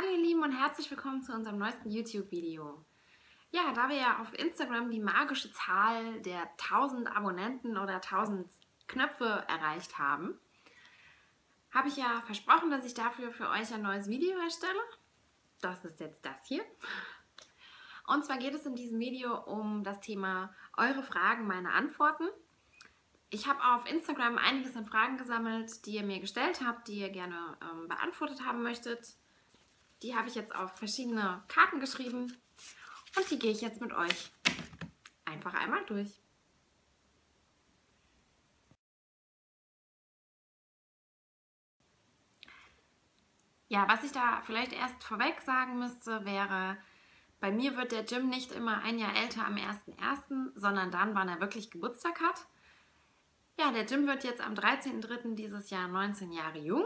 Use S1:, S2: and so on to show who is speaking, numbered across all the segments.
S1: Hallo ihr Lieben und herzlich willkommen zu unserem neuesten YouTube-Video. Ja, da wir ja auf Instagram die magische Zahl der 1000 Abonnenten oder 1000 Knöpfe erreicht haben, habe ich ja versprochen, dass ich dafür für euch ein neues Video erstelle. Das ist jetzt das hier. Und zwar geht es in diesem Video um das Thema eure Fragen, meine Antworten. Ich habe auf Instagram einiges an Fragen gesammelt, die ihr mir gestellt habt, die ihr gerne ähm, beantwortet haben möchtet. Die habe ich jetzt auf verschiedene Karten geschrieben und die gehe ich jetzt mit euch einfach einmal durch. Ja, was ich da vielleicht erst vorweg sagen müsste, wäre, bei mir wird der Jim nicht immer ein Jahr älter am 1.1., sondern dann, wann er wirklich Geburtstag hat. Ja, der Jim wird jetzt am 13.03. dieses Jahr 19 Jahre jung,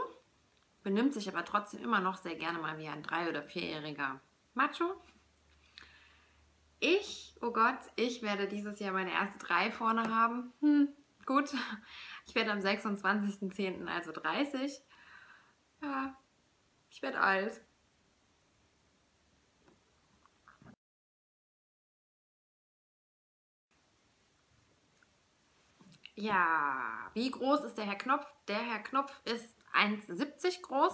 S1: benimmt sich aber trotzdem immer noch sehr gerne mal wie ein drei- oder vierjähriger Macho. Ich, oh Gott, ich werde dieses Jahr meine erste drei vorne haben. Hm, gut, ich werde am 26.10. also 30. Ja, ich werde alt. Ja, wie groß ist der Herr Knopf? Der Herr Knopf ist 1,70 groß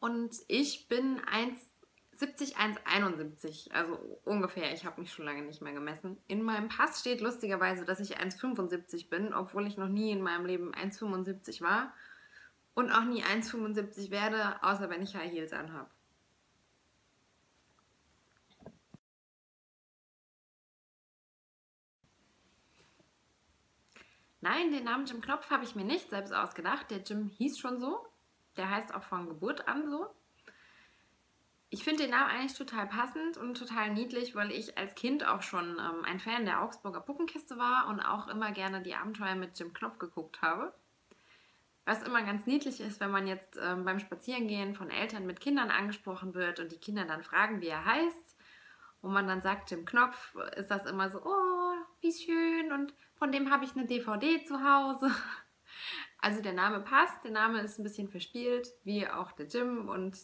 S1: und ich bin 1,70, 1,71, also ungefähr. Ich habe mich schon lange nicht mehr gemessen. In meinem Pass steht lustigerweise, dass ich 1,75 bin, obwohl ich noch nie in meinem Leben 1,75 war und auch nie 1,75 werde, außer wenn ich High Heels anhabe. Nein, den Namen Jim Knopf habe ich mir nicht selbst ausgedacht. Der Jim hieß schon so. Der heißt auch von Geburt an so. Ich finde den Namen eigentlich total passend und total niedlich, weil ich als Kind auch schon ähm, ein Fan der Augsburger Puppenkiste war und auch immer gerne die Abenteuer mit Jim Knopf geguckt habe. Was immer ganz niedlich ist, wenn man jetzt ähm, beim Spazierengehen von Eltern mit Kindern angesprochen wird und die Kinder dann fragen, wie er heißt, und man dann sagt Jim Knopf, ist das immer so, oh, wie schön und von dem habe ich eine DVD zu Hause. Also der Name passt, der Name ist ein bisschen verspielt, wie auch der Jim und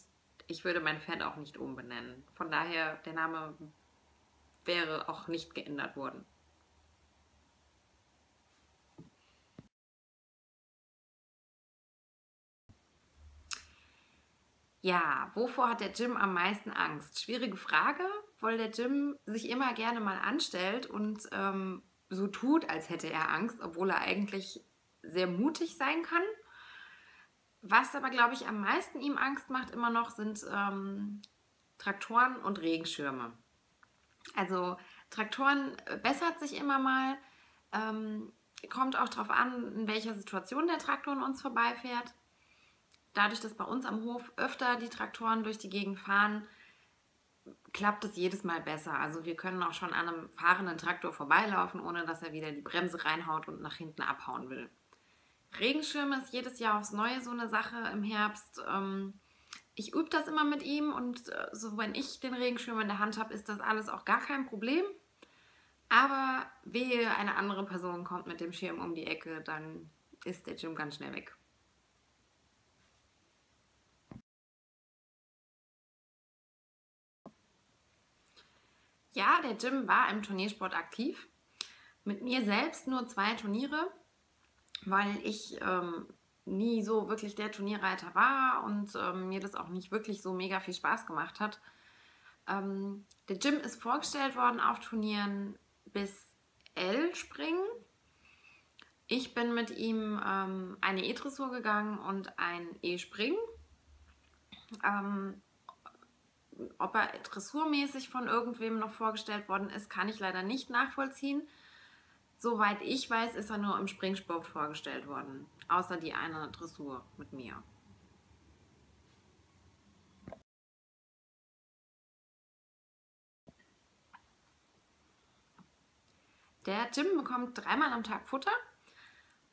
S1: ich würde mein Pferd auch nicht umbenennen. Von daher, der Name wäre auch nicht geändert worden. Ja, wovor hat der Jim am meisten Angst? Schwierige Frage, weil der Jim sich immer gerne mal anstellt und ähm, so tut, als hätte er Angst, obwohl er eigentlich sehr mutig sein kann. Was aber, glaube ich, am meisten ihm Angst macht immer noch, sind ähm, Traktoren und Regenschirme. Also Traktoren bessert sich immer mal, ähm, kommt auch darauf an, in welcher Situation der Traktor an uns vorbeifährt. Dadurch, dass bei uns am Hof öfter die Traktoren durch die Gegend fahren, klappt es jedes Mal besser. Also wir können auch schon an einem fahrenden Traktor vorbeilaufen, ohne dass er wieder die Bremse reinhaut und nach hinten abhauen will. Regenschirme ist jedes Jahr aufs Neue so eine Sache im Herbst. Ähm, ich übe das immer mit ihm und äh, so wenn ich den Regenschirm in der Hand habe, ist das alles auch gar kein Problem. Aber wehe, eine andere Person kommt mit dem Schirm um die Ecke, dann ist der Schirm ganz schnell weg. Ja, der Jim war im Turniersport aktiv. Mit mir selbst nur zwei Turniere, weil ich ähm, nie so wirklich der Turnierreiter war und ähm, mir das auch nicht wirklich so mega viel Spaß gemacht hat. Ähm, der Jim ist vorgestellt worden auf Turnieren bis L springen. Ich bin mit ihm ähm, eine E-Dressur gegangen und ein E-Springen. Ähm, ob er dressurmäßig von irgendwem noch vorgestellt worden ist, kann ich leider nicht nachvollziehen. Soweit ich weiß, ist er nur im Springsport vorgestellt worden. Außer die eine Dressur mit mir. Der Jim bekommt dreimal am Tag Futter.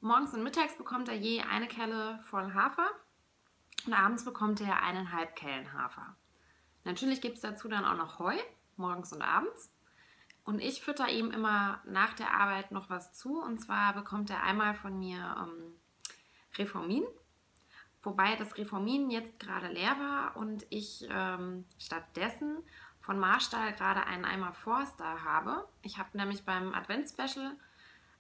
S1: Morgens und mittags bekommt er je eine Kelle voll Hafer und abends bekommt er eineinhalb Kellen Hafer. Natürlich gibt es dazu dann auch noch Heu, morgens und abends. Und ich fütter ihm immer nach der Arbeit noch was zu. Und zwar bekommt er einmal von mir ähm, Reformin. wobei das Reformin jetzt gerade leer war und ich ähm, stattdessen von Marstall gerade einen Eimer Forster habe. Ich habe nämlich beim Advent-Special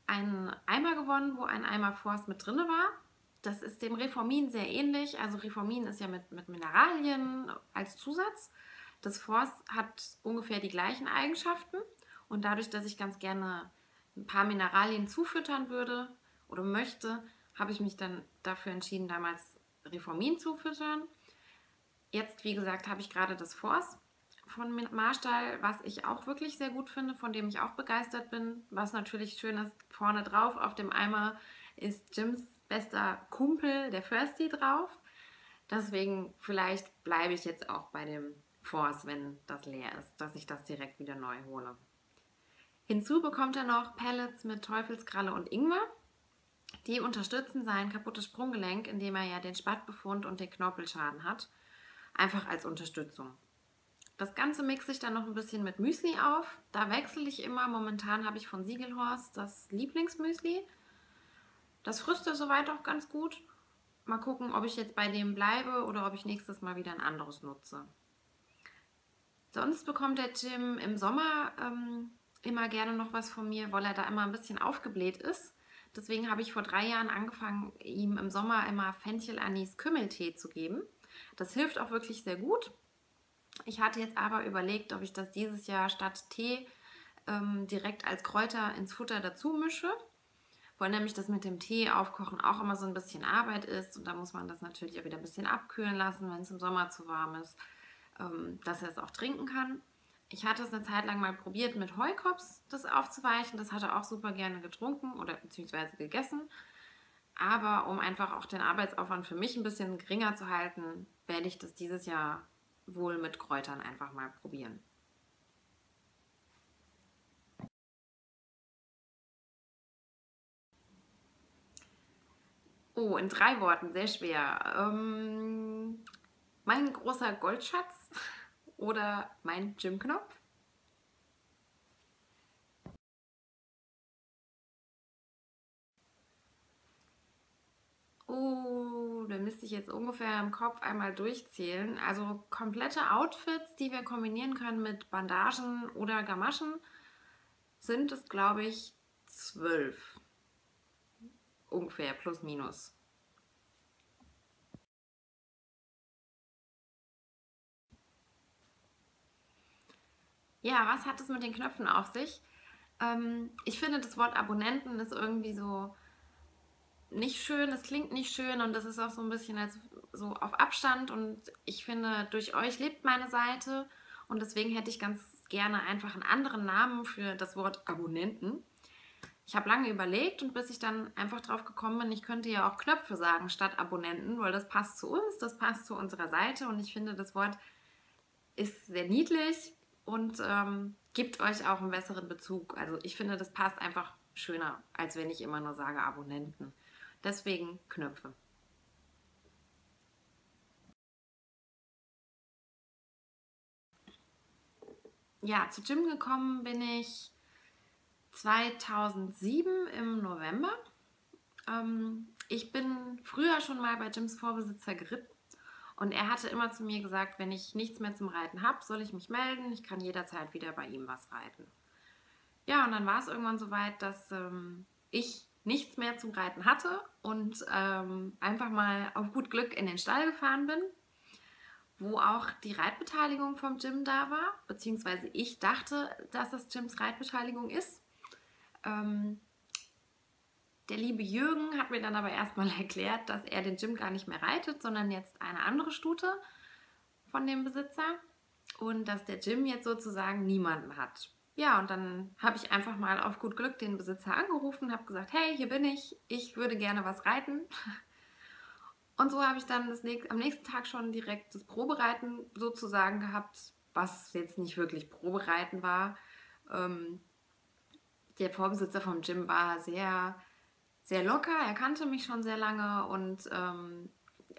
S1: einen Eimer gewonnen, wo ein Eimer Forst mit drin war. Das ist dem Reformin sehr ähnlich. Also Reformin ist ja mit, mit Mineralien als Zusatz. Das Forst hat ungefähr die gleichen Eigenschaften. Und dadurch, dass ich ganz gerne ein paar Mineralien zufüttern würde oder möchte, habe ich mich dann dafür entschieden, damals Reformin zufüttern. Jetzt, wie gesagt, habe ich gerade das Forst von Marstall, was ich auch wirklich sehr gut finde, von dem ich auch begeistert bin. Was natürlich schön ist, vorne drauf auf dem Eimer ist Jims bester Kumpel, der Firsty, drauf. Deswegen vielleicht bleibe ich jetzt auch bei dem Force, wenn das leer ist, dass ich das direkt wieder neu hole. Hinzu bekommt er noch Pellets mit Teufelskralle und Ingwer. Die unterstützen sein kaputtes Sprunggelenk, indem er ja den Spattbefund und den Knorpelschaden hat. Einfach als Unterstützung. Das Ganze mixe ich dann noch ein bisschen mit Müsli auf. Da wechsle ich immer. Momentan habe ich von Siegelhorst das Lieblingsmüsli. Das frisst er soweit auch ganz gut. Mal gucken, ob ich jetzt bei dem bleibe oder ob ich nächstes Mal wieder ein anderes nutze. Sonst bekommt der Jim im Sommer ähm, immer gerne noch was von mir, weil er da immer ein bisschen aufgebläht ist. Deswegen habe ich vor drei Jahren angefangen, ihm im Sommer immer Fenchel, Anis, Kümmeltee zu geben. Das hilft auch wirklich sehr gut. Ich hatte jetzt aber überlegt, ob ich das dieses Jahr statt Tee ähm, direkt als Kräuter ins Futter dazu mische. Weil nämlich das mit dem Tee aufkochen auch immer so ein bisschen Arbeit ist und da muss man das natürlich auch wieder ein bisschen abkühlen lassen, wenn es im Sommer zu warm ist, ähm, dass er es auch trinken kann. Ich hatte es eine Zeit lang mal probiert, mit Heukops das aufzuweichen. Das hat er auch super gerne getrunken oder beziehungsweise gegessen. Aber um einfach auch den Arbeitsaufwand für mich ein bisschen geringer zu halten, werde ich das dieses Jahr wohl mit Kräutern einfach mal probieren. Oh, in drei Worten, sehr schwer. Ähm, mein großer Goldschatz oder mein Gym-Knopf. Oh, da müsste ich jetzt ungefähr im Kopf einmal durchzählen. Also komplette Outfits, die wir kombinieren können mit Bandagen oder Gamaschen, sind es, glaube ich, zwölf. Ungefähr, plus minus. Ja, was hat es mit den Knöpfen auf sich? Ähm, ich finde, das Wort Abonnenten ist irgendwie so nicht schön, es klingt nicht schön und das ist auch so ein bisschen als so auf Abstand und ich finde, durch euch lebt meine Seite und deswegen hätte ich ganz gerne einfach einen anderen Namen für das Wort Abonnenten. Ich habe lange überlegt und bis ich dann einfach drauf gekommen bin, ich könnte ja auch Knöpfe sagen statt Abonnenten, weil das passt zu uns, das passt zu unserer Seite und ich finde, das Wort ist sehr niedlich und ähm, gibt euch auch einen besseren Bezug. Also ich finde, das passt einfach schöner, als wenn ich immer nur sage Abonnenten. Deswegen Knöpfe. Ja, zu Gym gekommen bin ich 2007 im November. Ähm, ich bin früher schon mal bei Gyms Vorbesitzer geritten und er hatte immer zu mir gesagt, wenn ich nichts mehr zum Reiten habe, soll ich mich melden. Ich kann jederzeit wieder bei ihm was reiten. Ja, und dann war es irgendwann so weit, dass ähm, ich nichts mehr zum Reiten hatte und ähm, einfach mal auf gut Glück in den Stall gefahren bin, wo auch die Reitbeteiligung vom Gym da war, beziehungsweise ich dachte, dass das Gyms Reitbeteiligung ist. Ähm, der liebe Jürgen hat mir dann aber erstmal erklärt, dass er den Gym gar nicht mehr reitet, sondern jetzt eine andere Stute von dem Besitzer und dass der Gym jetzt sozusagen niemanden hat. Ja, und dann habe ich einfach mal auf gut Glück den Besitzer angerufen, habe gesagt, hey, hier bin ich, ich würde gerne was reiten. Und so habe ich dann das, am nächsten Tag schon direkt das Probereiten sozusagen gehabt, was jetzt nicht wirklich Probereiten war. Ähm, der Vorbesitzer vom Gym war sehr sehr locker. Er kannte mich schon sehr lange und ähm,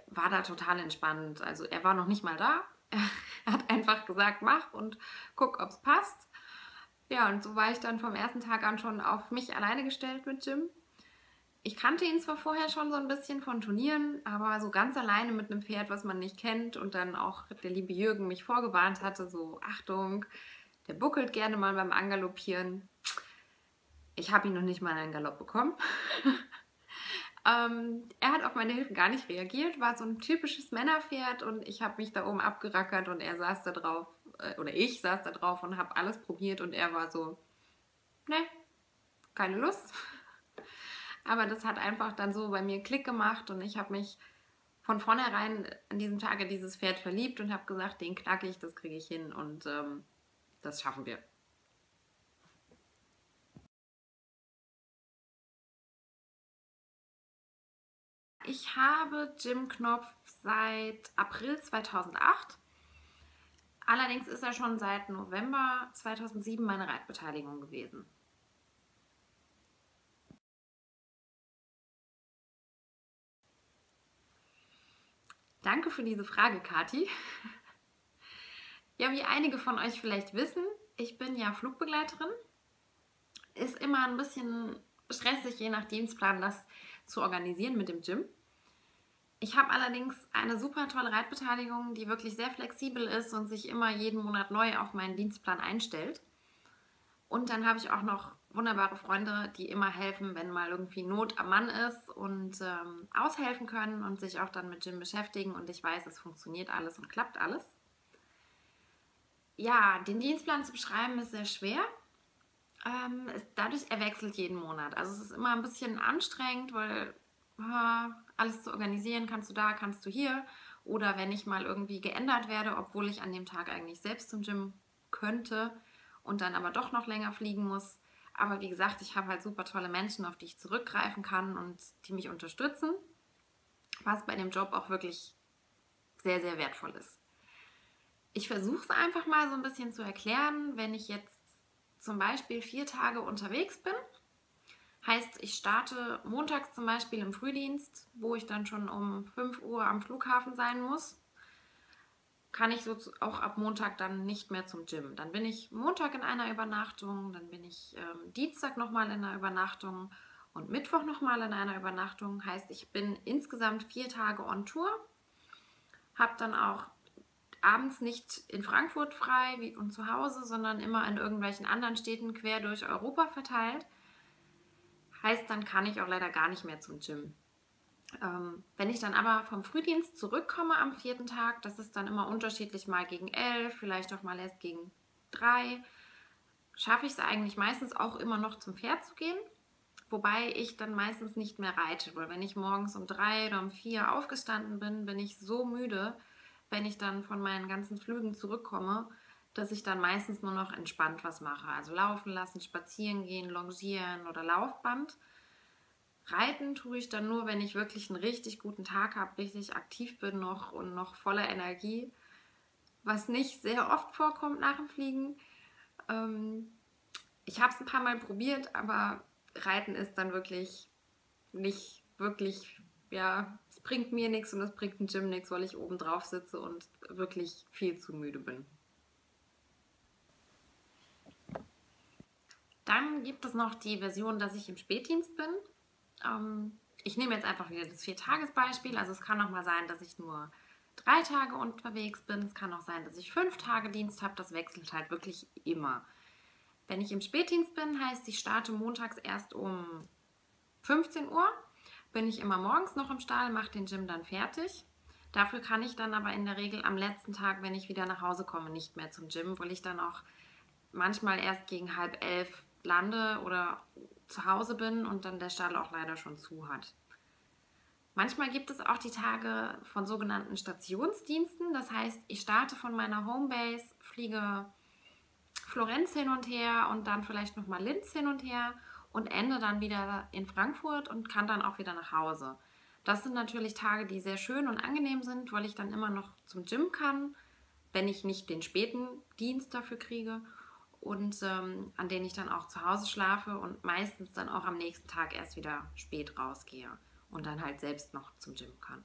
S1: war da total entspannt. Also er war noch nicht mal da. Er hat einfach gesagt, mach und guck, ob es passt. Ja, und so war ich dann vom ersten Tag an schon auf mich alleine gestellt mit Jim. ich kannte ihn zwar vorher schon so ein bisschen von Turnieren, aber so ganz alleine mit einem Pferd, was man nicht kennt und dann auch der liebe Jürgen mich vorgewarnt hatte, so Achtung, der buckelt gerne mal beim Angaloppieren. Ich habe ihn noch nicht mal in einen Galopp bekommen. ähm, er hat auf meine Hilfe gar nicht reagiert, war so ein typisches Männerpferd und ich habe mich da oben abgerackert und er saß da drauf, äh, oder ich saß da drauf und habe alles probiert und er war so, ne, keine Lust. Aber das hat einfach dann so bei mir Klick gemacht und ich habe mich von vornherein an diesem Tage dieses Pferd verliebt und habe gesagt, den knacke ich, das kriege ich hin und ähm, das schaffen wir. Ich habe Jim Knopf seit April 2008. Allerdings ist er schon seit November 2007 meine Reitbeteiligung gewesen. Danke für diese Frage, Kati. Ja, wie einige von euch vielleicht wissen, ich bin ja Flugbegleiterin. Ist immer ein bisschen stressig, je nach Dienstplan, das zu organisieren mit dem Gym. Ich habe allerdings eine super tolle Reitbeteiligung, die wirklich sehr flexibel ist und sich immer jeden Monat neu auf meinen Dienstplan einstellt. Und dann habe ich auch noch wunderbare Freunde, die immer helfen, wenn mal irgendwie Not am Mann ist und ähm, aushelfen können und sich auch dann mit Gym beschäftigen. Und ich weiß, es funktioniert alles und klappt alles. Ja, den Dienstplan zu beschreiben ist sehr schwer. Ähm, es, dadurch er wechselt jeden Monat. Also es ist immer ein bisschen anstrengend, weil äh, alles zu organisieren kannst du da, kannst du hier. Oder wenn ich mal irgendwie geändert werde, obwohl ich an dem Tag eigentlich selbst zum Gym könnte und dann aber doch noch länger fliegen muss, aber wie gesagt, ich habe halt super tolle Menschen, auf die ich zurückgreifen kann und die mich unterstützen, was bei dem Job auch wirklich sehr, sehr wertvoll ist. Ich versuche es einfach mal so ein bisschen zu erklären, wenn ich jetzt zum Beispiel vier Tage unterwegs bin. Heißt, ich starte montags zum Beispiel im Frühdienst, wo ich dann schon um 5 Uhr am Flughafen sein muss kann ich so auch ab Montag dann nicht mehr zum Gym. Dann bin ich Montag in einer Übernachtung, dann bin ich ähm, Dienstag nochmal in einer Übernachtung und Mittwoch nochmal in einer Übernachtung. Heißt, ich bin insgesamt vier Tage on Tour, habe dann auch abends nicht in Frankfurt frei wie und zu Hause, sondern immer in irgendwelchen anderen Städten quer durch Europa verteilt. Heißt, dann kann ich auch leider gar nicht mehr zum Gym. Ähm, wenn ich dann aber vom Frühdienst zurückkomme am vierten Tag, das ist dann immer unterschiedlich, mal gegen elf, vielleicht auch mal erst gegen drei, schaffe ich es eigentlich meistens auch immer noch zum Pferd zu gehen. Wobei ich dann meistens nicht mehr reite, weil wenn ich morgens um drei oder um vier aufgestanden bin, bin ich so müde, wenn ich dann von meinen ganzen Flügen zurückkomme, dass ich dann meistens nur noch entspannt was mache. Also laufen lassen, spazieren gehen, longieren oder Laufband. Reiten tue ich dann nur, wenn ich wirklich einen richtig guten Tag habe, richtig aktiv bin noch und noch voller Energie, was nicht sehr oft vorkommt nach dem Fliegen. Ähm, ich habe es ein paar Mal probiert, aber Reiten ist dann wirklich nicht wirklich, ja, bringt mir nichts und es bringt dem Gym nichts, weil ich oben drauf sitze und wirklich viel zu müde bin. Dann gibt es noch die Version, dass ich im Spätdienst bin. Ähm, ich nehme jetzt einfach wieder das Vier-Tages-Beispiel. Also es kann auch mal sein, dass ich nur drei Tage unterwegs bin. Es kann auch sein, dass ich fünf Tage Dienst habe. Das wechselt halt wirklich immer. Wenn ich im Spätdienst bin, heißt, ich starte montags erst um 15 Uhr. Bin ich immer morgens noch im Stall, mache den Gym dann fertig. Dafür kann ich dann aber in der Regel am letzten Tag, wenn ich wieder nach Hause komme, nicht mehr zum Gym, weil ich dann auch manchmal erst gegen halb elf lande oder zu Hause bin und dann der Stall auch leider schon zu hat. Manchmal gibt es auch die Tage von sogenannten Stationsdiensten. Das heißt, ich starte von meiner Homebase, fliege Florenz hin und her und dann vielleicht nochmal Linz hin und her und ende dann wieder in Frankfurt und kann dann auch wieder nach Hause. Das sind natürlich Tage, die sehr schön und angenehm sind, weil ich dann immer noch zum Gym kann, wenn ich nicht den späten Dienst dafür kriege und ähm, an denen ich dann auch zu Hause schlafe und meistens dann auch am nächsten Tag erst wieder spät rausgehe und dann halt selbst noch zum Gym kann.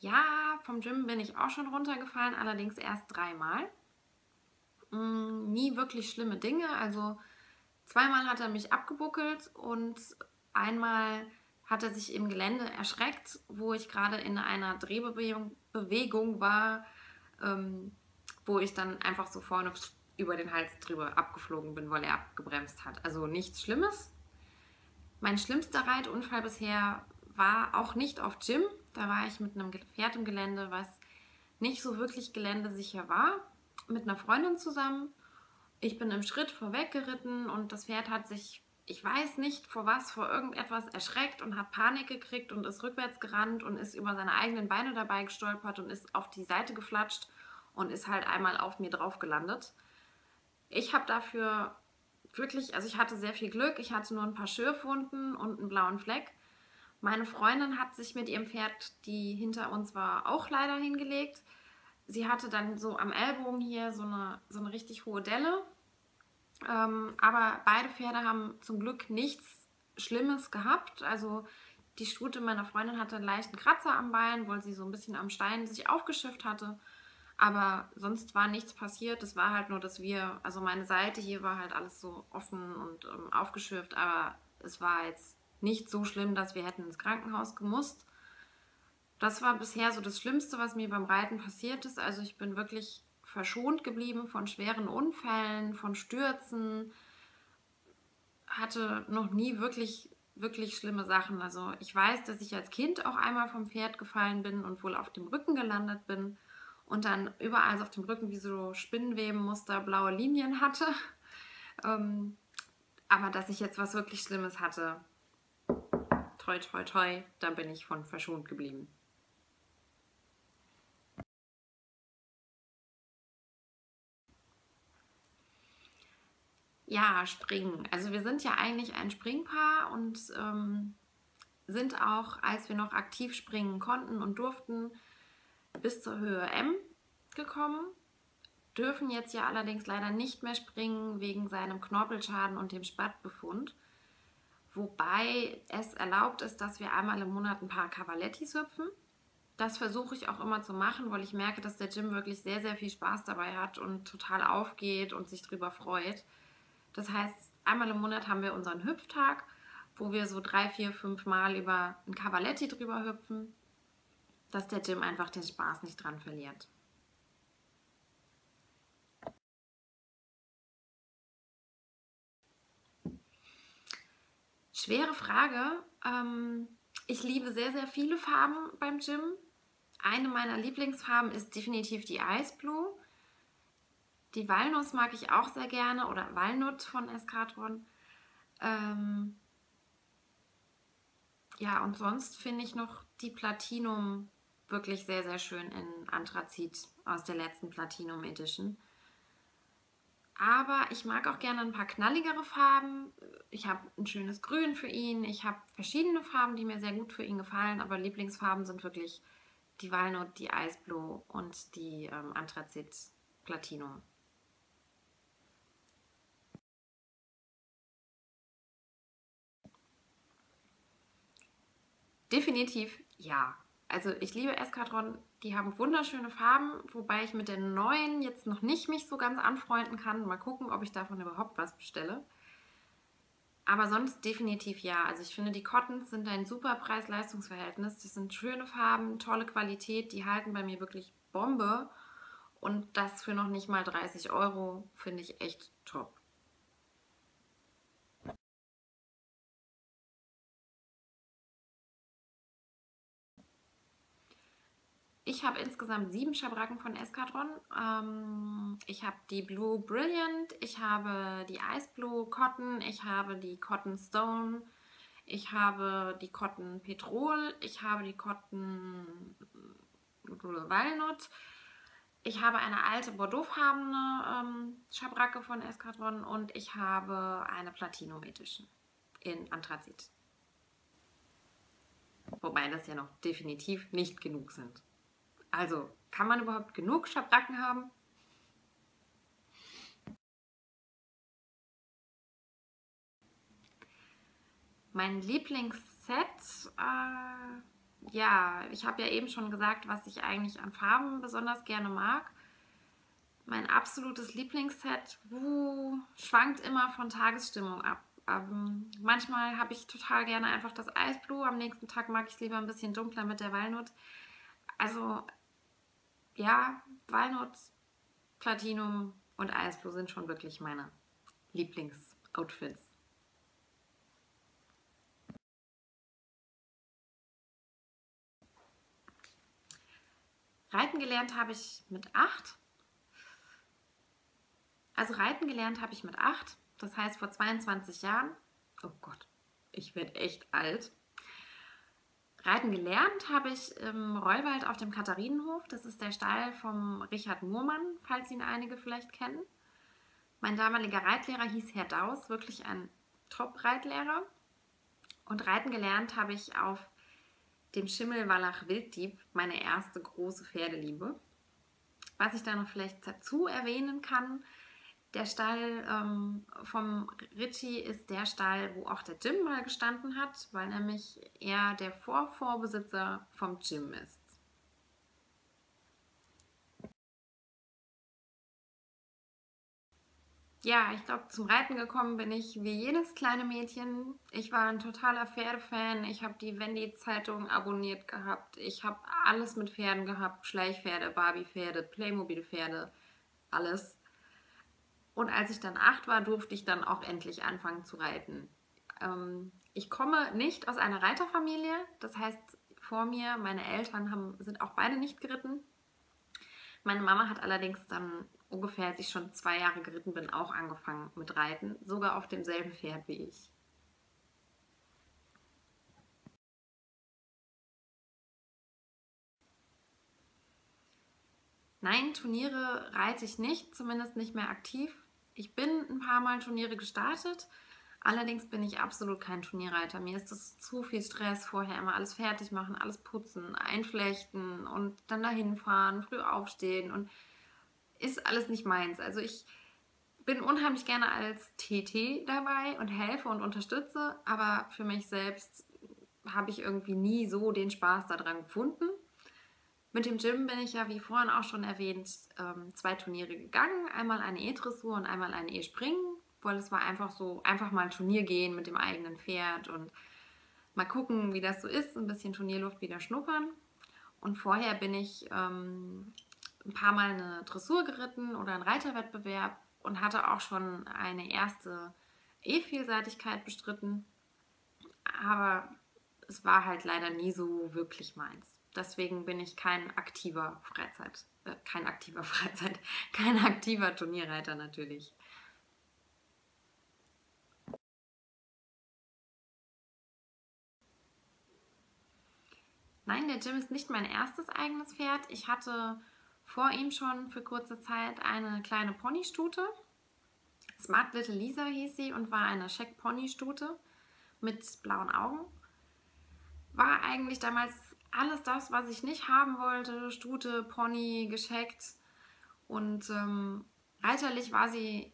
S1: Ja, vom Gym bin ich auch schon runtergefallen, allerdings erst dreimal. Mm, nie wirklich schlimme Dinge. Also zweimal hat er mich abgebuckelt und einmal hat er sich im Gelände erschreckt, wo ich gerade in einer Drehbewegung Bewegung war, ähm, wo ich dann einfach so vorne über den Hals drüber abgeflogen bin, weil er abgebremst hat. Also nichts Schlimmes. Mein schlimmster Reitunfall bisher war auch nicht auf Gym. Da war ich mit einem Pferd im Gelände, was nicht so wirklich geländesicher war, mit einer Freundin zusammen. Ich bin im Schritt vorweg geritten und das Pferd hat sich, ich weiß nicht vor was, vor irgendetwas erschreckt und hat Panik gekriegt und ist rückwärts gerannt und ist über seine eigenen Beine dabei gestolpert und ist auf die Seite geflatscht und ist halt einmal auf mir drauf gelandet. Ich habe dafür wirklich, also ich hatte sehr viel Glück. Ich hatte nur ein paar Schürfwunden und einen blauen Fleck. Meine Freundin hat sich mit ihrem Pferd, die hinter uns war, auch leider hingelegt. Sie hatte dann so am Ellbogen hier so eine, so eine richtig hohe Delle. Ähm, aber beide Pferde haben zum Glück nichts Schlimmes gehabt. Also die Stute meiner Freundin hatte einen leichten Kratzer am Bein, weil sie so ein bisschen am Stein sich aufgeschifft hatte. Aber sonst war nichts passiert. Es war halt nur, dass wir, also meine Seite hier war halt alles so offen und ähm, aufgeschürft, aber es war jetzt nicht so schlimm, dass wir hätten ins Krankenhaus gemusst. Das war bisher so das Schlimmste, was mir beim Reiten passiert ist. Also ich bin wirklich verschont geblieben von schweren Unfällen, von Stürzen, hatte noch nie wirklich, wirklich schlimme Sachen. Also ich weiß, dass ich als Kind auch einmal vom Pferd gefallen bin und wohl auf dem Rücken gelandet bin und dann überall auf dem Rücken wie so Spinnenwebenmuster blaue Linien hatte. Ähm, aber dass ich jetzt was wirklich Schlimmes hatte, toi, toi, toi, da bin ich von verschont geblieben. Ja, springen. Also wir sind ja eigentlich ein Springpaar und ähm, sind auch, als wir noch aktiv springen konnten und durften, bis zur Höhe M gekommen, dürfen jetzt ja allerdings leider nicht mehr springen wegen seinem Knorpelschaden und dem Spattbefund. Wobei es erlaubt ist, dass wir einmal im Monat ein paar Cavalettis hüpfen. Das versuche ich auch immer zu machen, weil ich merke, dass der Jim wirklich sehr, sehr viel Spaß dabei hat und total aufgeht und sich darüber freut. Das heißt, einmal im Monat haben wir unseren Hüpftag, wo wir so drei, vier, fünf Mal über ein Cavaletti drüber hüpfen dass der Jim einfach den Spaß nicht dran verliert. Schwere Frage. Ähm, ich liebe sehr, sehr viele Farben beim Gym. Eine meiner Lieblingsfarben ist definitiv die Ice Blue. Die Walnuss mag ich auch sehr gerne oder Walnut von Eskadron. Ähm ja, und sonst finde ich noch die Platinum wirklich sehr, sehr schön in Anthrazit aus der letzten Platinum Edition. Aber ich mag auch gerne ein paar knalligere Farben. Ich habe ein schönes Grün für ihn. Ich habe verschiedene Farben, die mir sehr gut für ihn gefallen. Aber Lieblingsfarben sind wirklich die Walnut, die Ice Blue und die ähm, Anthrazit Platinum. Definitiv ja. Also ich liebe Eskadron, die haben wunderschöne Farben, wobei ich mit den neuen jetzt noch nicht mich so ganz anfreunden kann. Mal gucken, ob ich davon überhaupt was bestelle. Aber sonst definitiv ja. Also ich finde, die Cottons sind ein super Preis-Leistungs-Verhältnis. Das sind schöne Farben, tolle Qualität, die halten bei mir wirklich Bombe. Und das für noch nicht mal 30 Euro finde ich echt top. Ich habe insgesamt sieben Schabracken von Eskadron. Ähm, ich habe die Blue Brilliant, ich habe die Ice Blue Cotton, ich habe die Cotton Stone, ich habe die Cotton Petrol, ich habe die Cotton Walnut, ich habe eine alte Bordeauxfarbene ähm, Schabracke von Eskadron und ich habe eine Platinum Edition in Anthrazit. Wobei das ja noch definitiv nicht genug sind. Also, kann man überhaupt genug Schabracken haben? Mein Lieblingsset, äh, ja, ich habe ja eben schon gesagt, was ich eigentlich an Farben besonders gerne mag. Mein absolutes Lieblingsset uh, schwankt immer von Tagesstimmung ab. Ähm, manchmal habe ich total gerne einfach das Eisblue, am nächsten Tag mag ich es lieber ein bisschen dunkler mit der Walnut. Also ja, Walnut, Platinum und Eisblue sind schon wirklich meine Lieblingsoutfits. Reiten gelernt habe ich mit acht. Also Reiten gelernt habe ich mit acht. Das heißt vor 22 Jahren. Oh Gott, ich werde echt alt. Reiten gelernt habe ich im Rollwald auf dem Katharinenhof. Das ist der Stall vom Richard Murmann, falls ihn einige vielleicht kennen. Mein damaliger Reitlehrer hieß Herr Daus, wirklich ein Top-Reitlehrer. Und Reiten gelernt habe ich auf dem Schimmelwallach Wilddieb, meine erste große Pferdeliebe. Was ich da noch vielleicht dazu erwähnen kann, der Stall ähm, vom Ritchie ist der Stall, wo auch der Jim mal gestanden hat, weil nämlich er der Vorvorbesitzer vom Jim ist. Ja, ich glaube, zum Reiten gekommen bin ich wie jedes kleine Mädchen. Ich war ein totaler Pferdefan. Ich habe die Wendy-Zeitung abonniert gehabt. Ich habe alles mit Pferden gehabt. Schleichpferde, Barbie-Pferde, Playmobil-Pferde, alles. Und als ich dann acht war, durfte ich dann auch endlich anfangen zu reiten. Ähm, ich komme nicht aus einer Reiterfamilie. Das heißt, vor mir, meine Eltern haben, sind auch beide nicht geritten. Meine Mama hat allerdings dann ungefähr, als ich schon zwei Jahre geritten bin, auch angefangen mit Reiten. Sogar auf demselben Pferd wie ich. Nein, Turniere reite ich nicht, zumindest nicht mehr aktiv. Ich bin ein paar Mal Turniere gestartet, allerdings bin ich absolut kein Turnierreiter. Mir ist das zu viel Stress, vorher immer alles fertig machen, alles putzen, einflechten und dann dahin fahren, früh aufstehen und ist alles nicht meins. Also ich bin unheimlich gerne als TT dabei und helfe und unterstütze, aber für mich selbst habe ich irgendwie nie so den Spaß daran gefunden. Mit dem Gym bin ich ja, wie vorhin auch schon erwähnt, ähm, zwei Turniere gegangen. Einmal eine E-Dressur und einmal eine E-Springen, weil es war einfach so, einfach mal ein Turnier gehen mit dem eigenen Pferd und mal gucken, wie das so ist, ein bisschen Turnierluft wieder schnuppern. Und vorher bin ich ähm, ein paar Mal eine Dressur geritten oder einen Reiterwettbewerb und hatte auch schon eine erste E-Vielseitigkeit bestritten. Aber es war halt leider nie so wirklich meins. Deswegen bin ich kein aktiver Freizeit, äh, kein aktiver Freizeit, kein aktiver Turnierreiter natürlich. Nein, der Jim ist nicht mein erstes eigenes Pferd. Ich hatte vor ihm schon für kurze Zeit eine kleine Ponystute. Smart Little Lisa hieß sie und war eine Scheck Ponystute mit blauen Augen. War eigentlich damals alles das, was ich nicht haben wollte. Stute, Pony, gescheckt. Und ähm, reiterlich war sie,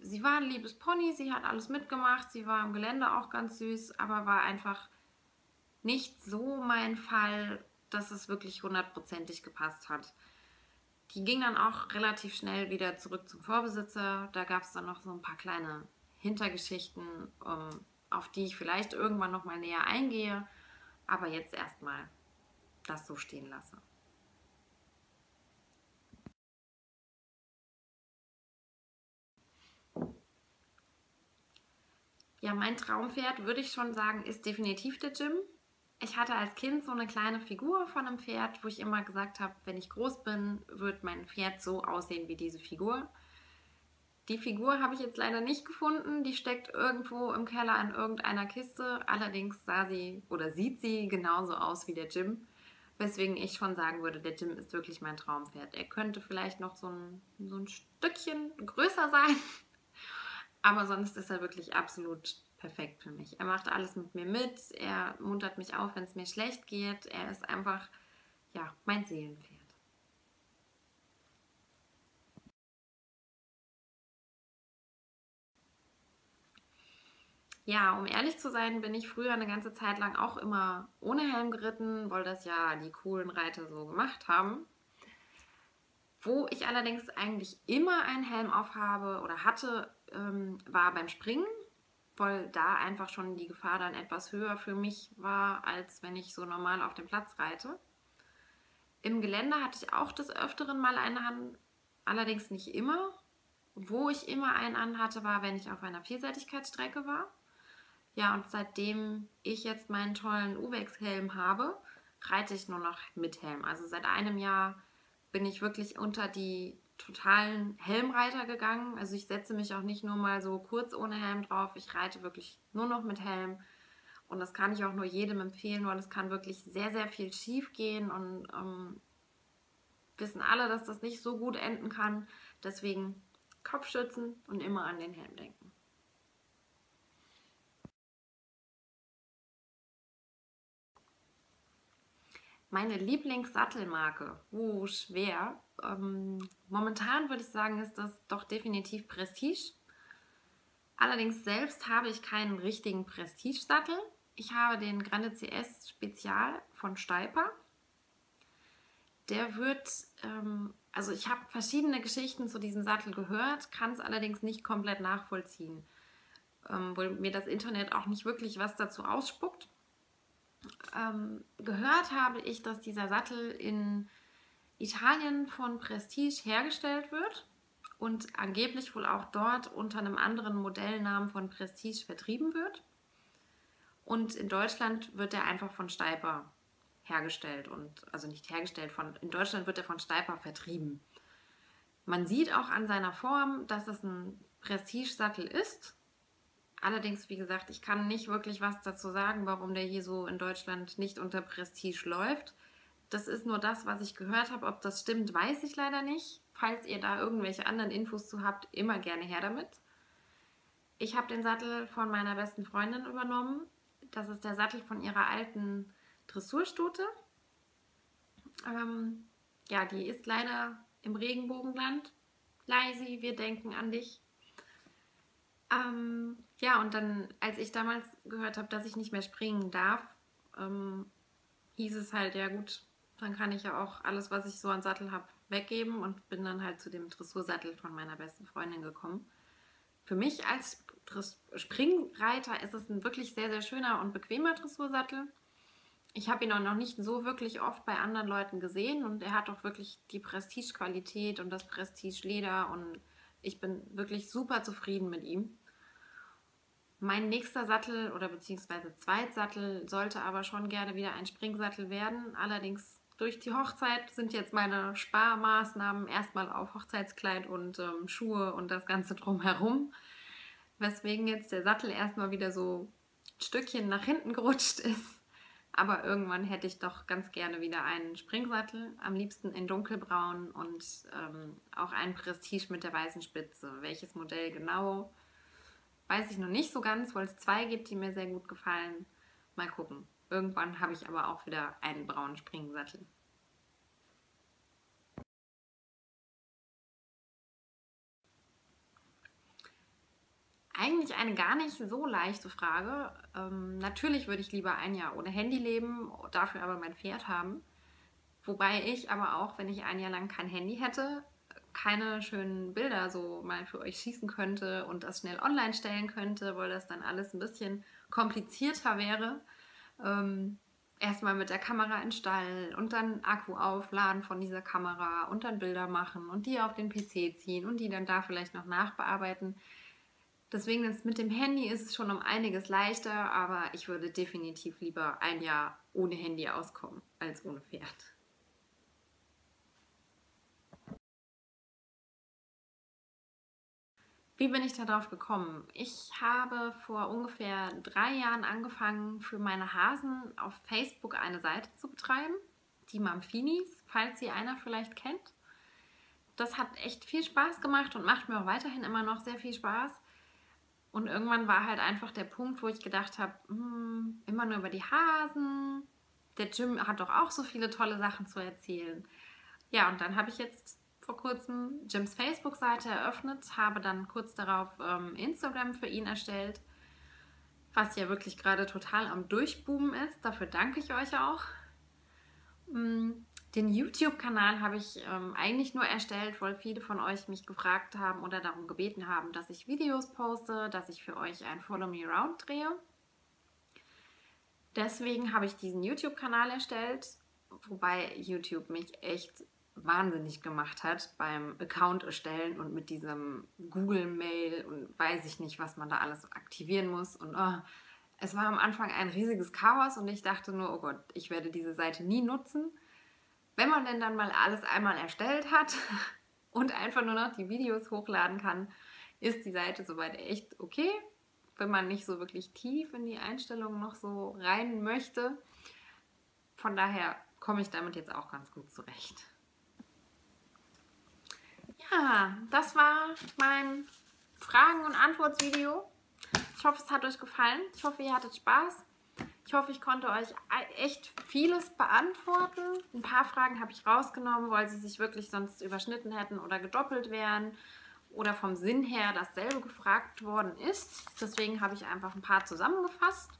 S1: sie war ein liebes Pony, sie hat alles mitgemacht, sie war im Gelände auch ganz süß, aber war einfach nicht so mein Fall, dass es wirklich hundertprozentig gepasst hat. Die ging dann auch relativ schnell wieder zurück zum Vorbesitzer. Da gab es dann noch so ein paar kleine Hintergeschichten, ähm, auf die ich vielleicht irgendwann noch mal näher eingehe. Aber jetzt erstmal das so stehen lasse. Ja, mein Traumpferd würde ich schon sagen, ist definitiv der Jim. Ich hatte als Kind so eine kleine Figur von einem Pferd, wo ich immer gesagt habe, wenn ich groß bin, wird mein Pferd so aussehen wie diese Figur. Die Figur habe ich jetzt leider nicht gefunden. Die steckt irgendwo im Keller in irgendeiner Kiste. Allerdings sah sie oder sieht sie genauso aus wie der Jim. Weswegen ich schon sagen würde, der Jim ist wirklich mein Traumpferd. Er könnte vielleicht noch so ein, so ein Stückchen größer sein, aber sonst ist er wirklich absolut perfekt für mich. Er macht alles mit mir mit, er muntert mich auf, wenn es mir schlecht geht. Er ist einfach, ja, mein Seelenpferd. Ja, um ehrlich zu sein, bin ich früher eine ganze Zeit lang auch immer ohne Helm geritten, weil das ja die coolen Reiter so gemacht haben. Wo ich allerdings eigentlich immer einen Helm aufhabe oder hatte, ähm, war beim Springen, weil da einfach schon die Gefahr dann etwas höher für mich war, als wenn ich so normal auf dem Platz reite. Im Gelände hatte ich auch des Öfteren mal einen an, allerdings nicht immer. Wo ich immer einen anhatte, war, wenn ich auf einer Vielseitigkeitsstrecke war. Ja, und seitdem ich jetzt meinen tollen Uwex-Helm habe, reite ich nur noch mit Helm. Also seit einem Jahr bin ich wirklich unter die totalen Helmreiter gegangen. Also ich setze mich auch nicht nur mal so kurz ohne Helm drauf. Ich reite wirklich nur noch mit Helm. Und das kann ich auch nur jedem empfehlen, weil es kann wirklich sehr, sehr viel schief gehen und ähm, wissen alle, dass das nicht so gut enden kann. Deswegen Kopfschützen und immer an den Helm denken. Meine Lieblingssattelmarke, uh, schwer. Ähm, momentan würde ich sagen, ist das doch definitiv Prestige. Allerdings selbst habe ich keinen richtigen Prestige-Sattel. Ich habe den Grande CS Spezial von Steiper. Der wird, ähm, also ich habe verschiedene Geschichten zu diesem Sattel gehört, kann es allerdings nicht komplett nachvollziehen, ähm, weil mir das Internet auch nicht wirklich was dazu ausspuckt ähm, gehört habe ich, dass dieser Sattel in Italien von Prestige hergestellt wird und angeblich wohl auch dort unter einem anderen Modellnamen von Prestige vertrieben wird. Und in Deutschland wird er einfach von Steiper hergestellt und also nicht hergestellt von in Deutschland wird er von Steiper vertrieben. Man sieht auch an seiner Form, dass es ein Prestige-Sattel ist Allerdings, wie gesagt, ich kann nicht wirklich was dazu sagen, warum der hier so in Deutschland nicht unter Prestige läuft. Das ist nur das, was ich gehört habe. Ob das stimmt, weiß ich leider nicht. Falls ihr da irgendwelche anderen Infos zu habt, immer gerne her damit. Ich habe den Sattel von meiner besten Freundin übernommen. Das ist der Sattel von ihrer alten Dressurstute. Ähm, ja, die ist leider im Regenbogenland. Leisi, wir denken an dich. Ähm, ja, und dann, als ich damals gehört habe, dass ich nicht mehr springen darf, ähm, hieß es halt, ja gut, dann kann ich ja auch alles, was ich so an Sattel habe, weggeben und bin dann halt zu dem Dressursattel von meiner besten Freundin gekommen. Für mich als Springreiter ist es ein wirklich sehr, sehr schöner und bequemer Dressursattel. Ich habe ihn auch noch nicht so wirklich oft bei anderen Leuten gesehen und er hat auch wirklich die Prestige-Qualität und das Prestige-Leder und ich bin wirklich super zufrieden mit ihm. Mein nächster Sattel oder beziehungsweise Zweitsattel sollte aber schon gerne wieder ein Springsattel werden. Allerdings durch die Hochzeit sind jetzt meine Sparmaßnahmen erstmal auf Hochzeitskleid und ähm, Schuhe und das Ganze drumherum. Weswegen jetzt der Sattel erstmal wieder so ein Stückchen nach hinten gerutscht ist. Aber irgendwann hätte ich doch ganz gerne wieder einen Springsattel, am liebsten in dunkelbraun und ähm, auch einen Prestige mit der weißen Spitze. Welches Modell genau, weiß ich noch nicht so ganz, weil es zwei gibt, die mir sehr gut gefallen. Mal gucken. Irgendwann habe ich aber auch wieder einen braunen Springsattel. Eigentlich eine gar nicht so leichte Frage. Ähm, natürlich würde ich lieber ein Jahr ohne Handy leben, dafür aber mein Pferd haben. Wobei ich aber auch, wenn ich ein Jahr lang kein Handy hätte, keine schönen Bilder so mal für euch schießen könnte und das schnell online stellen könnte, weil das dann alles ein bisschen komplizierter wäre. Ähm, erstmal mit der Kamera in Stall und dann Akku aufladen von dieser Kamera und dann Bilder machen und die auf den PC ziehen und die dann da vielleicht noch nachbearbeiten. Deswegen ist mit dem Handy ist es schon um einiges leichter, aber ich würde definitiv lieber ein Jahr ohne Handy auskommen als ohne Pferd. Wie bin ich darauf gekommen? Ich habe vor ungefähr drei Jahren angefangen, für meine Hasen auf Facebook eine Seite zu betreiben, die Mamfinis, falls sie einer vielleicht kennt. Das hat echt viel Spaß gemacht und macht mir auch weiterhin immer noch sehr viel Spaß. Und irgendwann war halt einfach der Punkt, wo ich gedacht habe, hm, immer nur über die Hasen. Der Jim hat doch auch so viele tolle Sachen zu erzählen. Ja, und dann habe ich jetzt vor kurzem Jims Facebook-Seite eröffnet, habe dann kurz darauf ähm, Instagram für ihn erstellt. was ja wirklich gerade total am Durchboomen ist. Dafür danke ich euch auch. Mm, den YouTube-Kanal habe ich ähm, eigentlich nur erstellt, weil viele von euch mich gefragt haben oder darum gebeten haben, dass ich Videos poste, dass ich für euch ein Follow Me Around drehe. Deswegen habe ich diesen YouTube-Kanal erstellt, wobei YouTube mich echt wahnsinnig gemacht hat beim Account erstellen und mit diesem Google-Mail und weiß ich nicht, was man da alles aktivieren muss. Und oh, es war am Anfang ein riesiges Chaos und ich dachte nur, oh Gott, ich werde diese Seite nie nutzen. Wenn man denn dann mal alles einmal erstellt hat und einfach nur noch die Videos hochladen kann, ist die Seite soweit echt okay, wenn man nicht so wirklich tief in die Einstellungen noch so rein möchte. Von daher komme ich damit jetzt auch ganz gut zurecht. Ja, das war mein Fragen- und Antwortvideo. Ich hoffe, es hat euch gefallen. Ich hoffe, ihr hattet Spaß. Ich hoffe, ich konnte euch echt vieles beantworten. Ein paar Fragen habe ich rausgenommen, weil sie sich wirklich sonst überschnitten hätten oder gedoppelt wären oder vom Sinn her dasselbe gefragt worden ist. Deswegen habe ich einfach ein paar zusammengefasst.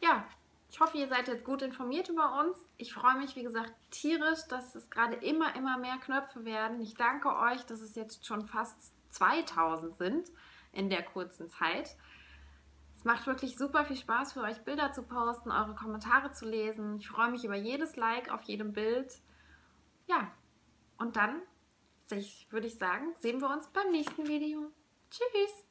S1: Ja, ich hoffe, ihr seid jetzt gut informiert über uns. Ich freue mich, wie gesagt, tierisch, dass es gerade immer, immer mehr Knöpfe werden. Ich danke euch, dass es jetzt schon fast 2000 sind in der kurzen Zeit. Macht wirklich super viel Spaß für euch, Bilder zu posten, eure Kommentare zu lesen. Ich freue mich über jedes Like auf jedem Bild. Ja, und dann würde ich sagen, sehen wir uns beim nächsten Video. Tschüss!